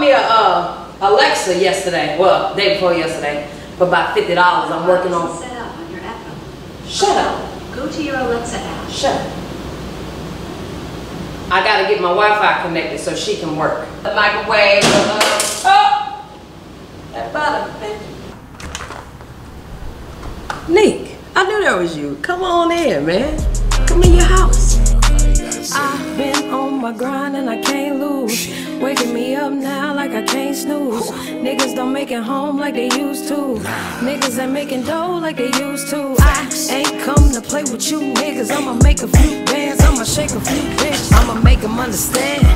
me a uh, Alexa yesterday. Well, day before yesterday, for about fifty dollars. I'm working on. Set up on your app. Shut up. Go to your Alexa app. Shut up. I gotta get my Wi-Fi connected so she can work. The microwave. Uh, oh, that butter. Nick, I knew that was you. Come on in, man. Come in your house. I've been my grind and I can't lose. Waking me up now like I can't snooze. Niggas don't make it home like they used to. Niggas ain't making dough like they used to. I ain't come to play with you niggas. I'ma make a few bands, I'ma shake a few bitches. I'ma make them understand.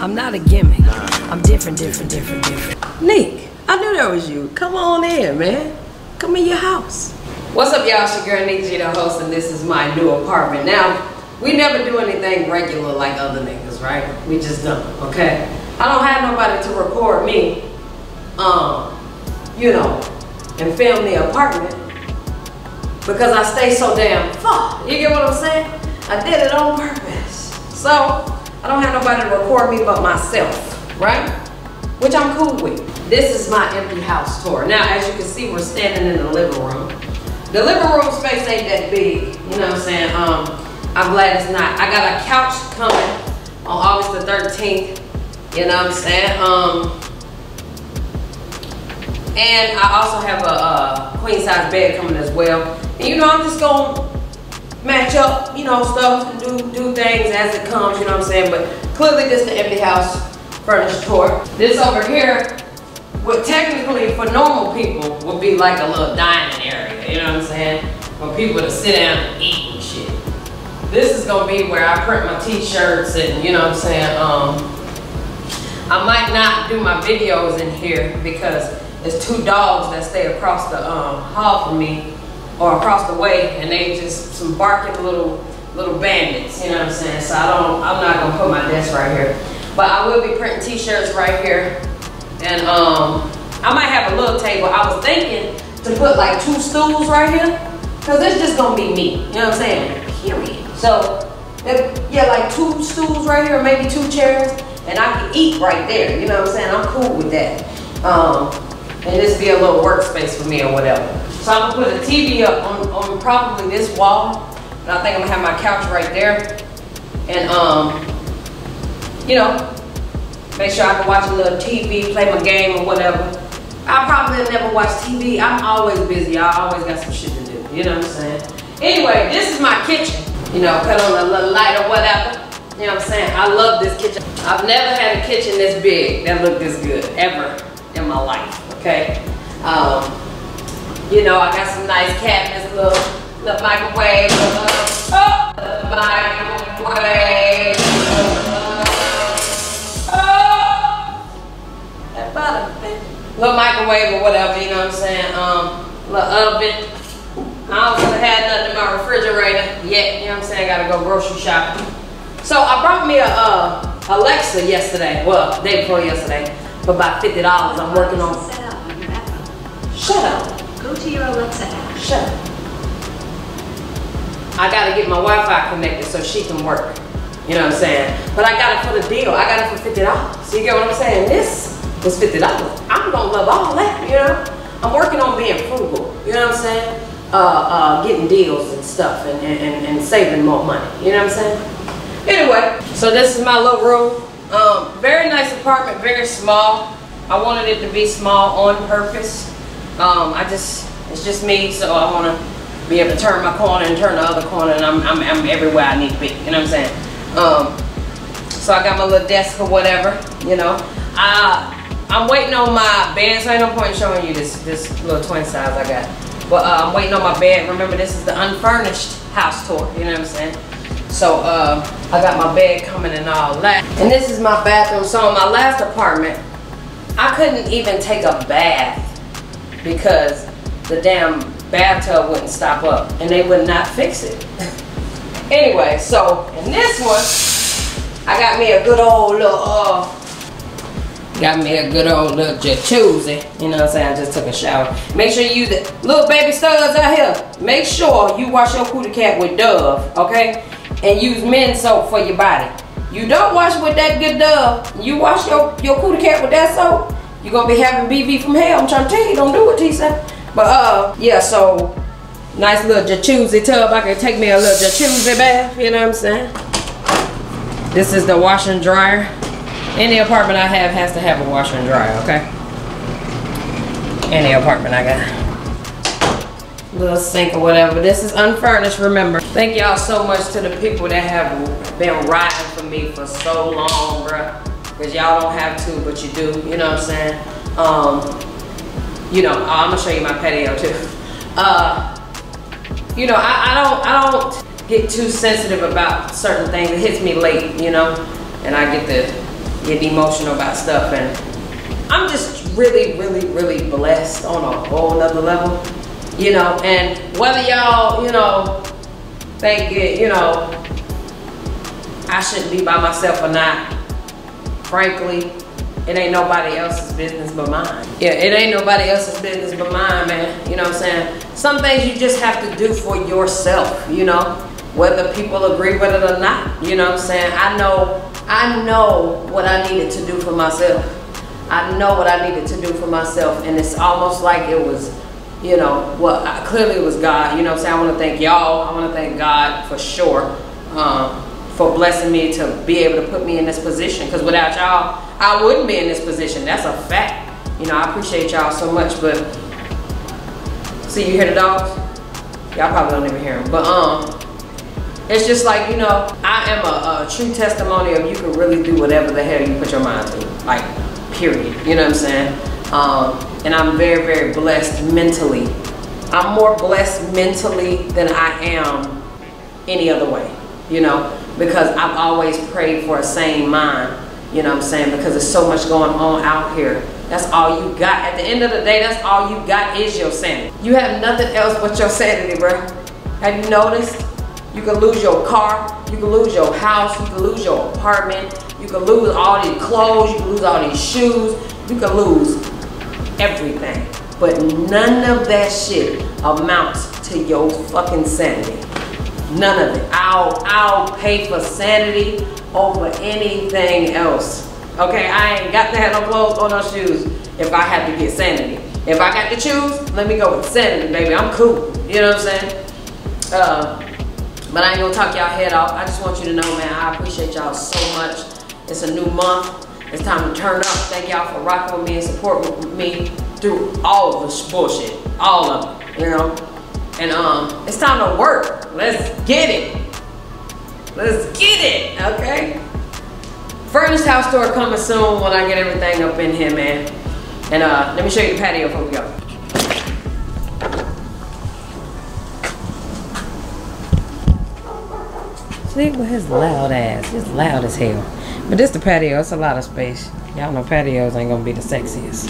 I'm not a gimmick. I'm different, different, different, different. Nick, I knew that was you. Come on in, man. Come in your house. What's up, y'all? It's your girl Nick Gino host, and this is my new apartment. Now, we never do anything regular like other niggas, right? We just don't, okay? I don't have nobody to record me, um, you know, and film the apartment because I stay so damn far. You get what I'm saying? I did it on purpose. So, I don't have nobody to record me but myself, right? Which I'm cool with. This is my empty house tour. Now, as you can see, we're standing in the living room. The living room space ain't that big, you know what I'm saying? Um, I'm glad it's not. I got a couch coming on August the 13th, you know what I'm saying? Um, and I also have a, a queen size bed coming as well. And you know, I'm just gonna match up, you know, stuff do, do things as it comes, you know what I'm saying? But clearly this is the empty house furnished tour. This over here, what technically for normal people would be like a little dining area, you know what I'm saying? For people to sit down and eat. This is gonna be where I print my t-shirts and you know what I'm saying? Um, I might not do my videos in here because there's two dogs that stay across the um, hall from me or across the way and they just some barking little little bandits, you know what I'm saying? So I don't, I'm not gonna put my desk right here. But I will be printing t-shirts right here. And um, I might have a little table. I was thinking to put like two stools right here because it's just gonna be me, you know what I'm saying? Period. So, yeah, like two stools right here, maybe two chairs, and I can eat right there, you know what I'm saying? I'm cool with that. Um, and this be a little workspace for me or whatever. So I'm gonna put a TV up on, on probably this wall. And I think I'm gonna have my couch right there. And um, you know, make sure I can watch a little TV, play my game or whatever. I probably never watch TV. I'm always busy. I always got some shit to do. You know what I'm saying? Anyway, this is my kitchen. You know, cut on a little light or whatever. You know what I'm saying? I love this kitchen. I've never had a kitchen this big that looked this good ever in my life. Okay. Um, you know, I got some nice cabinets, little, little microwave, little, Alexa yesterday, well, day before yesterday, for about $50. I'm working on, Set up on your shut up. Go to your Alexa app. Shut up. I gotta get my Wi-Fi connected so she can work. You know what I'm saying? But I got it for the deal. I got it for fifty dollars. So you get what I'm saying? This was fifty dollars. I'm gonna love all that. You know? I'm working on being frugal. You know what I'm saying? Uh, uh, getting deals and stuff and, and, and saving more money. You know what I'm saying? Anyway, so this is my little room. Um, very nice apartment, very small. I wanted it to be small on purpose. Um, I just, it's just me, so I want to be able to turn my corner and turn the other corner, and I'm, I'm, I'm everywhere I need to be. You know what I'm saying? Um, so I got my little desk or whatever. You know, I, I'm waiting on my bed. So ain't no point showing you this, this little twin size I got. But uh, I'm waiting on my bed. Remember, this is the unfurnished house tour. You know what I'm saying? So uh, I got my bed coming and all that. And this is my bathroom. So in my last apartment, I couldn't even take a bath because the damn bathtub wouldn't stop up and they would not fix it. anyway, so in this one, I got me a good old little, uh, got me a good old little jacuzzi. You know what I'm saying? I just took a shower. Make sure you use it. Little baby studs out here. Make sure you wash your cootie cat with Dove, okay? And use men's soap for your body. you don't wash with that good Dove, you wash your, your cootie cat with that soap, you're gonna be having BV from hell. I'm trying to tell you, don't do it, Tisa. But uh, yeah, so nice little jacuzzi tub. I can take me a little jacuzzi bath, you know what I'm saying? This is the washer and dryer. Any apartment I have has to have a washer and dryer, okay? Any apartment I got little sink or whatever. This is unfurnished, remember. Thank y'all so much to the people that have been riding for me for so long, bruh. Because y'all don't have to, but you do, you know what I'm saying? Um, you know, oh, I'm gonna show you my patio too. Uh, you know, I, I don't, I don't get too sensitive about certain things. It hits me late, you know, and I get to get emotional about stuff. And I'm just really, really, really blessed on a whole nother level you know, and whether y'all, you know, think it, you know, I shouldn't be by myself or not, frankly, it ain't nobody else's business but mine. Yeah, it ain't nobody else's business but mine, man. You know what I'm saying? Some things you just have to do for yourself, you know, whether people agree with it or not. You know what I'm saying? I know, I know what I needed to do for myself. I know what I needed to do for myself, and it's almost like it was you know, well, clearly it was God. You know I'm saying? I want to thank y'all. I want to thank God for sure um, for blessing me to be able to put me in this position. Because without y'all, I wouldn't be in this position. That's a fact. You know, I appreciate y'all so much. But see, you hear the dogs? Y'all probably don't even hear them. But um, it's just like, you know, I am a, a true testimony of you can really do whatever the hell you put your mind to. Like, period. You know what I'm saying? Um, and I'm very, very blessed mentally. I'm more blessed mentally than I am any other way, you know, because I've always prayed for a sane mind, you know what I'm saying, because there's so much going on out here. That's all you got. At the end of the day, that's all you got is your sanity. You have nothing else but your sanity, bro. Have you noticed? You can lose your car, you can lose your house, you can lose your apartment, you can lose all these clothes, you can lose all these shoes, you can lose everything. But none of that shit amounts to your fucking sanity. None of it. I'll, I'll pay for sanity over anything else. Okay, I ain't got to have no clothes or no shoes if I have to get sanity. If I got to choose, let me go with sanity, baby. I'm cool. You know what I'm saying? Uh, but I ain't gonna talk y'all head off. I just want you to know, man, I appreciate y'all so much. It's a new month. It's time to turn up. Thank y'all for rocking with me and supporting me through all of this bullshit. All of it, you know? And um, it's time to work. Let's get it. Let's get it, okay? Furnished house tour coming soon when I get everything up in here, man. And uh, let me show you the patio before we go. See with his loud ass. It's loud as hell. But this the patio. It's a lot of space. Y'all know patios ain't gonna be the sexiest.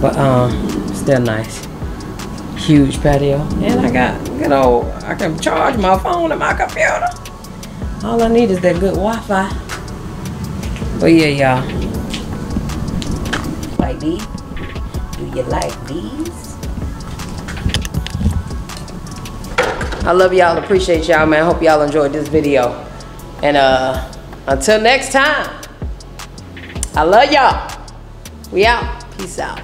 But um, still nice. Huge patio. And I got good old, I can charge my phone and my computer. All I need is that good Wi-Fi. But yeah, y'all. Like these? Do you like these? I love y'all. Appreciate y'all, man. Hope y'all enjoyed this video. And uh, until next time, I love y'all. We out. Peace out.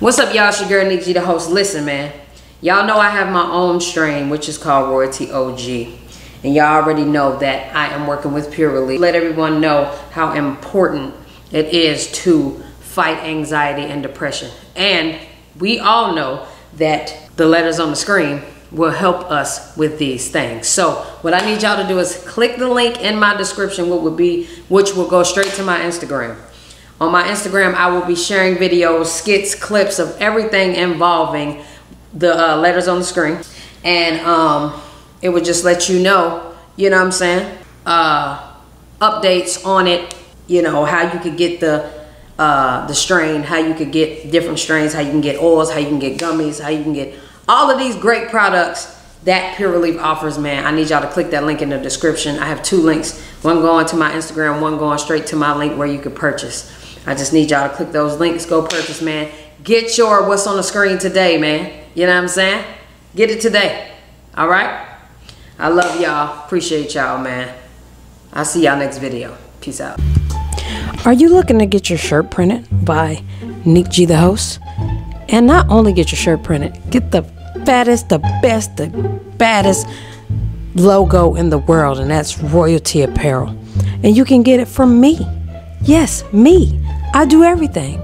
What's up, y'all? It's your girl, Neek G, the host. Listen, man. Y'all know I have my own strain, which is called Royalty OG. And y'all already know that I am working with Pure Relief. Let everyone know how important it is to fight anxiety and depression. And we all know that the letters on the screen will help us with these things. So what I need y'all to do is click the link in my description, what would be, which will go straight to my Instagram. On my Instagram, I will be sharing videos, skits, clips of everything involving the uh, letters on the screen. And um, it would just let you know, you know what I'm saying? Uh, updates on it, you know, how you could get the uh, the strain, how you could get different strains, how you can get oils, how you can get gummies, how you can get all of these great products that Pure Relief offers, man. I need y'all to click that link in the description. I have two links, one going to my Instagram, one going straight to my link where you can purchase. I just need y'all to click those links, go purchase, man. Get your what's on the screen today, man. You know what I'm saying? Get it today, all right? I love y'all. Appreciate y'all, man. I'll see y'all next video. Peace out. Are you looking to get your shirt printed by Neek G the host? And not only get your shirt printed, get the fattest, the best, the baddest logo in the world, and that's Royalty Apparel. And you can get it from me. Yes, me. I do everything.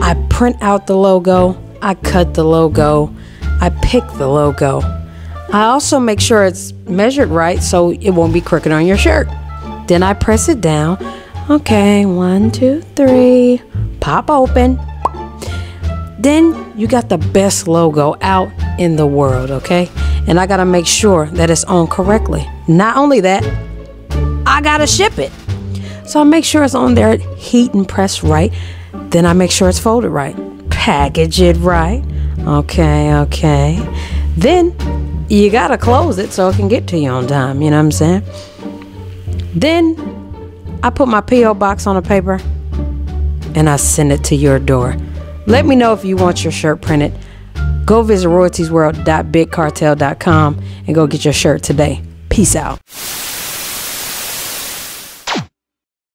I print out the logo, I cut the logo, I pick the logo. I also make sure it's measured right so it won't be crooked on your shirt. Then I press it down. Okay, one, two, three. Pop open. Then you got the best logo out in the world, okay? And I gotta make sure that it's on correctly. Not only that, I gotta ship it. So I make sure it's on there, heat and press right. Then I make sure it's folded right. Package it right. Okay, okay. Then you gotta close it so it can get to you on time. You know what I'm saying? Then I put my P.O. box on a paper and I send it to your door. Let me know if you want your shirt printed. Go visit royaltysworld.bigcartel.com and go get your shirt today. Peace out.